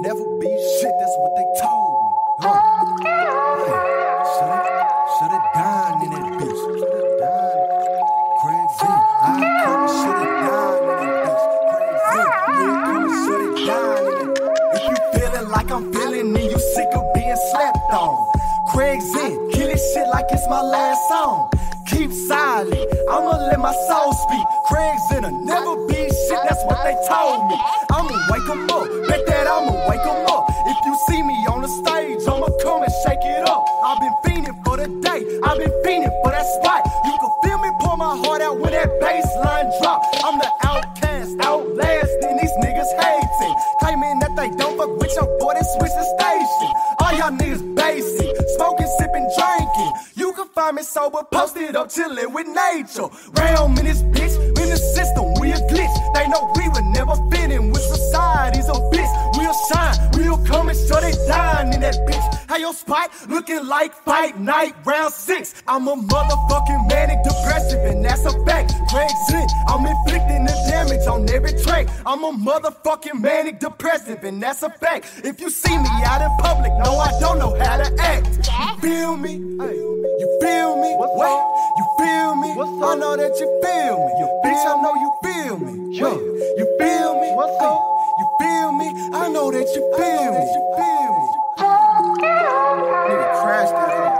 never be shit, that's what they told me. Huh? Hey, shut it, shut it down in that bitch. Shut it down. Craig Xen, I come and shut it down in that bitch. Z, yeah, come and shut it down in that If you feeling like I'm feeling, then you sick of being slept on. Craig Xen, kill this shit like it's my last song. Keep silent, I'ma let my soul speak. Craig Xen never that's what they told me. I'ma wake 'em up, bet that I'ma wake 'em up. If you see me on the stage, I'ma come and shake it up. I've been fiending for the day, I've been fiending for that spot. You can feel me pour my heart out when that bass line drop. I'm the outcast, outlasting these niggas hating. Claiming that they don't fuck with your boy, they switch the station. All y'all niggas basic, smoking, sipping, drinking. You can find me sober, posted up, chilling with nature. Realm in this bitch, in the system, we a glitch. Know we would never fit in with society's a bitch. We'll shine, we'll come and shut it down in that bitch. How your spot looking like fight night round six? I'm a motherfucking manic depressive, and that's a fact. Xen, I'm inflicting the damage on every track. I'm a motherfucking manic depressive, and that's a fact. If you see me out in public, no, I don't know how to act. You feel me? You feel me? Me? I know that you feel me. You bitch, I know you feel me. Yeah. You feel me? What's up? You feel me? I know that you feel me. You feel me? Nigga crashed that.